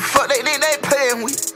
Fuck they think they playing with.